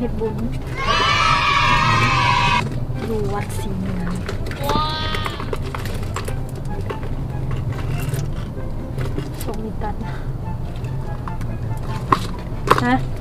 lahir bumi luar sini. Suami tanah Hah?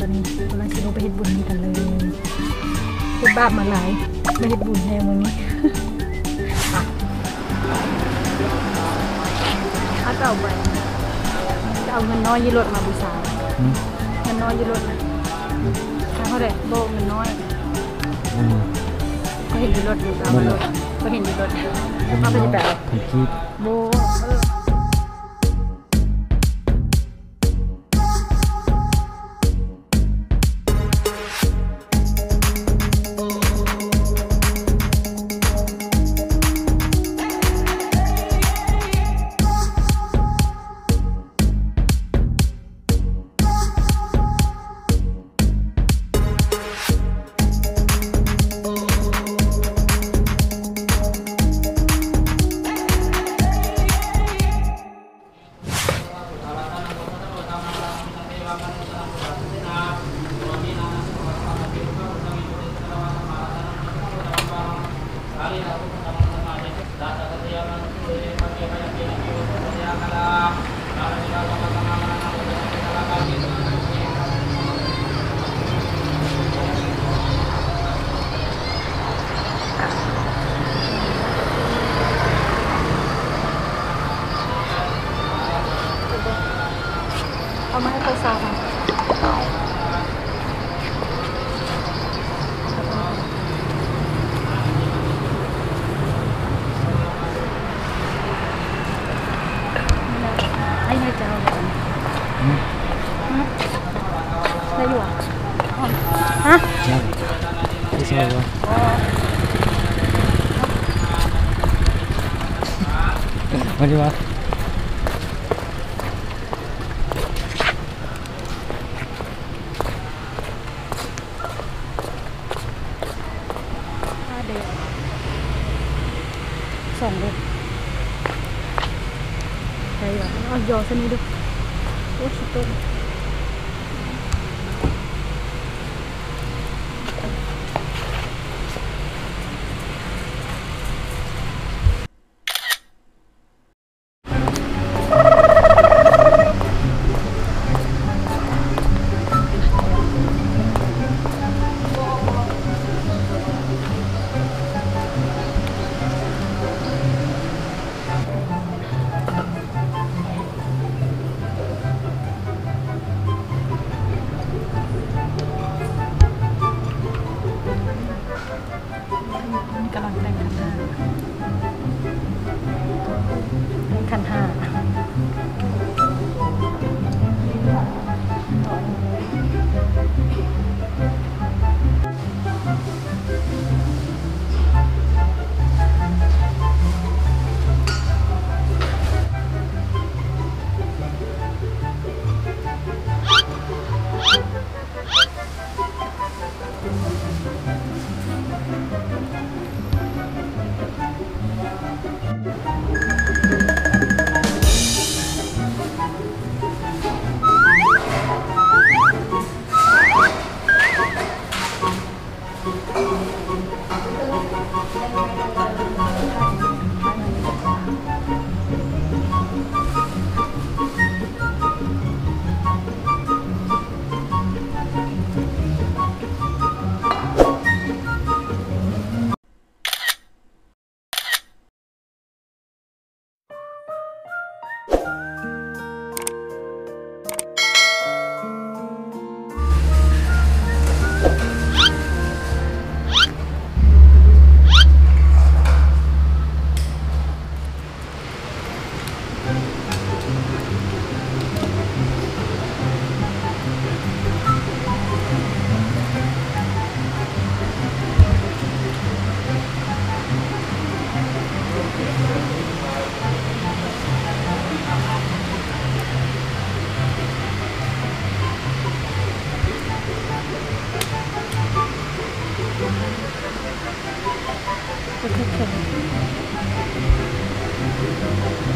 ตอนนี้กำลังสิลงไปเฮ็ดบุญกันเลยเฮ็ดบาปมาหลายไม่เฮ็ดบุญแน่มื้อนี้อะถ้าจะเอาไปจะเอาเงินน้อยยี่รถมาบูชาอืมเงินน้อยยี่รถนะถ้าเขาได้โบเงินน้อยอืมก็เห็นยี่รถอยู่เอามารถก็เห็นยี่รถเอาไปจะแบบพันกีบโบ Amanhã passava. There you are. Huh? Yeah. não não não não não não เจ้าเลย อืม ได้อยู่อ่ะฮะ ใช่ไม่ใช่วะมาดิวะ ห้าเดือนสองเดือนได้อยู่อ่ะเอายอเส้นนี้ดูโอ้ชิต้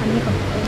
那个。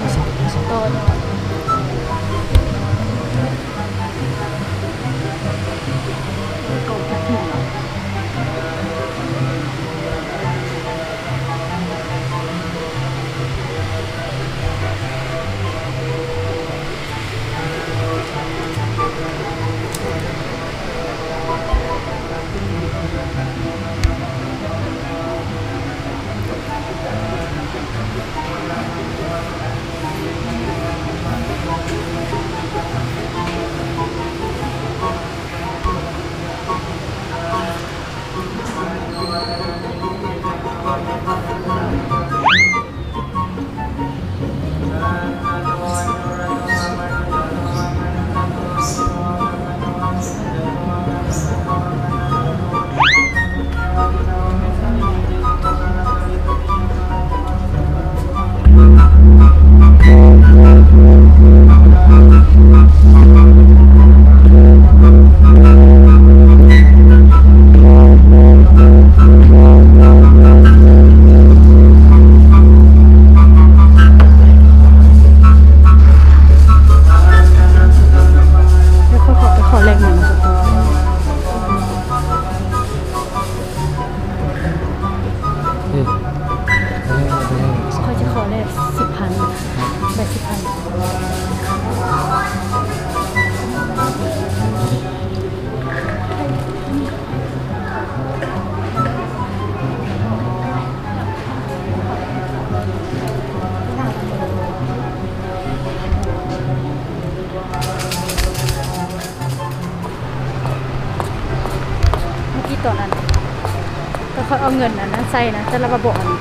เขาเอาเงินอันนั้นใส่นะจะระบบอัน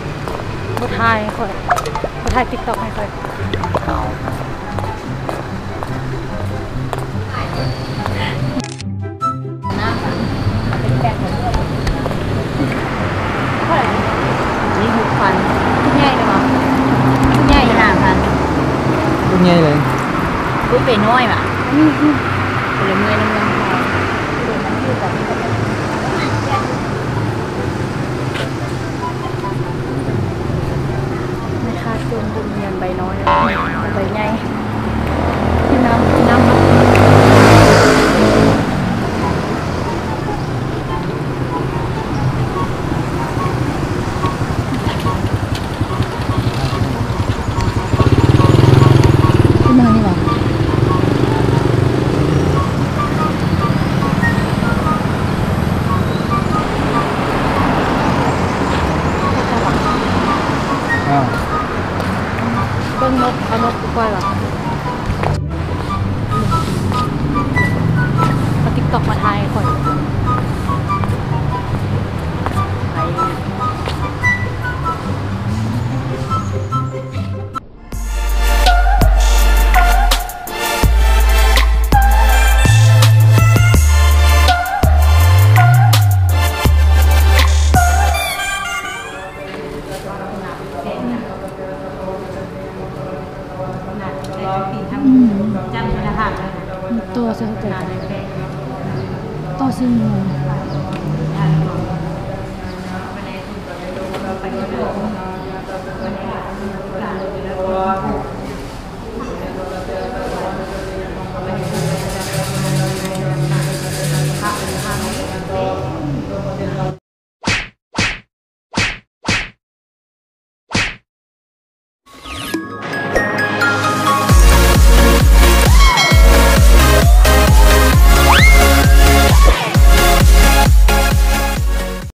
บทายค่อยบทายติ๊กต็อกให้ค่อยน้ำเป็นแปดหมดเลยเท่าไหร่นี่หกพันง่ายเลยมั้งง่ายขนาดพันเป็นไงเลยปุ๊บไปน้อยว่ะนี่นี่พลเมืองในเมืองพอ nhanh. 坏了。 ตัวเสียใจตัวซึ่งไป